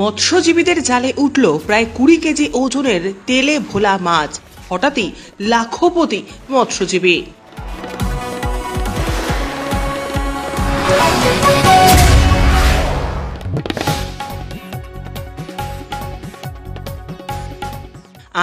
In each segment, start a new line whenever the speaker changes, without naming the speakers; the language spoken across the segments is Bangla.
মৎস্যজীবীদের জালে উঠল প্রায় কুড়ি কেজি ওজনের তেলে ভোলা মাছ। হঠাৎই লাখপতি মৎস্যজীবী।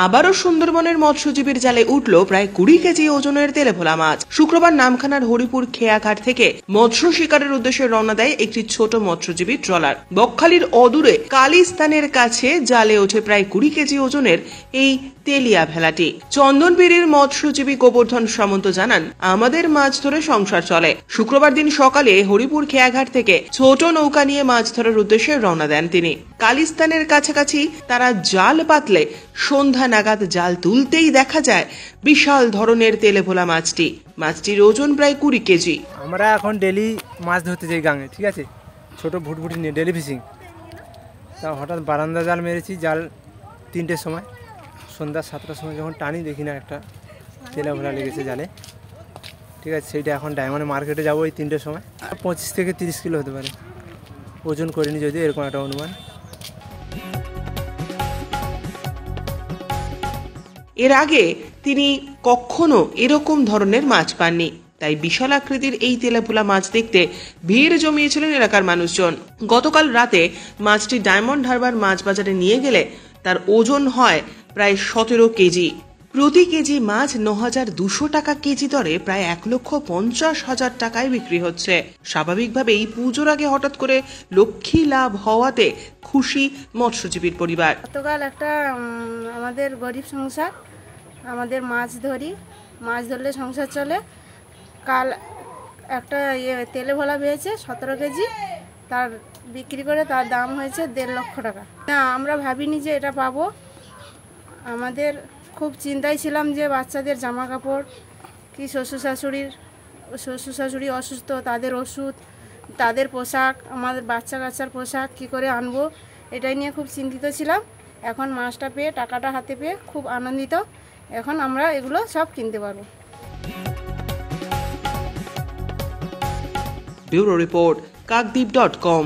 আবারও সুন্দরবনের মৎস্যজীবীর জালে উঠল প্রায় কুড়ি কেজি ওজনের তেলে ভোলা মাছ। শুক্রবার নামখানার হরিপুর খেয়াঘাট থেকে মৎস্য শিকারের উদ্দেশ্যে রওনা দেয় একটি ছোট মৎস্যজীবী ট্রলার। বকখালির অদূরে কালিস্তানের কাছে জালে ওঠে প্রায় কুড়ি কেজি ওজনের এই তেলিয়া ভেলাটি। চন্দনবিড়ির মৎস্যজীবী গোবর্ধন সামন্ত জানান, আমাদের মাছ ধরে সংসার চলে। শুক্রবার দিন সকালে হরিপুর খেয়াঘাট থেকে ছোট নৌকা নিয়ে মাছ ধরার উদ্দেশ্যে রওনা দেন তিনি। কালিস্তানের কাছাকাছি তারা জাল পাতলে সন্ধ্যা নাগাদ জাল তুলতেই দেখা যায় বিশাল ধরনের তেলে ভোলা মাছটি। মাছটির ওজন প্রায় কুড়ি কেজি।
আমরা এখন ডেলি মাছ ধরতে যাই গাঙে, ঠিক আছে? ছোট ভুটভুটি নিয়ে ডেলি ফিশিং। তা হঠাৎ বারান্দা জাল মেরেছি, জাল তিনটের সময়। সন্ধ্যা সাতটার সময় যখন টানি, দেখি না একটা তেলে ভোলা লেগেছে জালে। ঠিক আছে, সেইটা এখন ডায়মন্ড মার্কেটে যাব এই তিনটের সময়। পঁচিশ থেকে তিরিশ কিলো হতে পারে। ওজন করিনি যদি এরকম একটা অনুমান।
এর আগে তিনি কখনো এরকম ধরনের মাছ পাননি। তাই বিশাল আকৃতির এই তেলাপোলা মাছ দেখতে ভিড় জমিয়েছিলেন এলাকার মানুষজন। গতকাল রাতে মাছটি ডায়মন্ড হারবার মাছ বাজারে নিয়ে গেলে তার ওজন হয় প্রায় সতেরো কেজি। প্রতি কেজি মাছ ন হাজার দুশো টাকা কেজি দরে প্রায় এক লক্ষ পঞ্চাশ হাজার টাকায় বিক্রি হচ্ছে। স্বাভাবিকভাবেই পুজোর আগে হঠাৎ করে লক্ষ্মী লাভ হওয়াতে খুশি মৎস্যজীবীর পরিবার।
গতকাল একটা আমাদের গরিব সংসার আমাদের মাছ ধরি, মাছ ধরলে সংসার চলে। কাল একটা ইয়ে তেলে ভোলা পেয়েছে, সতেরো কেজি। তার বিক্রি করে তার দাম হয়েছে দেড় লক্ষ টাকা। না, আমরা ভাবিনি যে এটা পাবো। আমাদের খুব চিন্তায় ছিলাম যে বাচ্চাদের জামা কাপড় কি শ্বশুর শাশুড়ির শ্বশুর শাশুড়ি অসুস্থ, তাদের ওষুধ, তাদের পোশাক, আমাদের বাচ্চা কাচ্চার পোশাক কি করে আনব, এটাই নিয়ে খুব চিন্তিত ছিলাম। এখন মাছটা পেয়ে, টাকাটা হাতে পেয়ে খুব আনন্দিত। এখন আমরা এগুলো সব কিনতে পারব।
Bureau report Kakdwip dot com.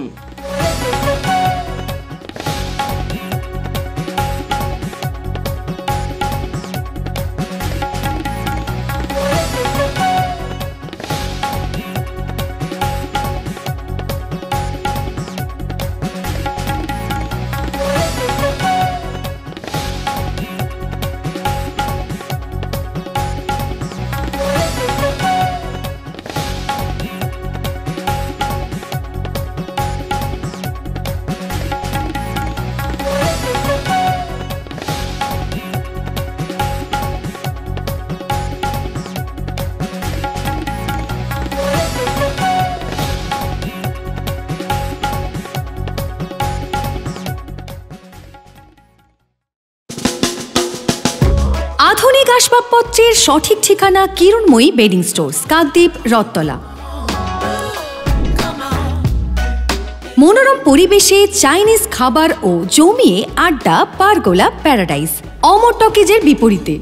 আধুনিক আসবাবপত্রের সঠিক ঠিকানা কিরণময়ী বেডিং স্টোর্স, কাকদ্বীপ রত্তলা মনোরম পরিবেশে চাইনিজ খাবার ও জমিয়ে আড্ডা পারগোলা প্যারাডাইস অমর টকেজের বিপরীতে।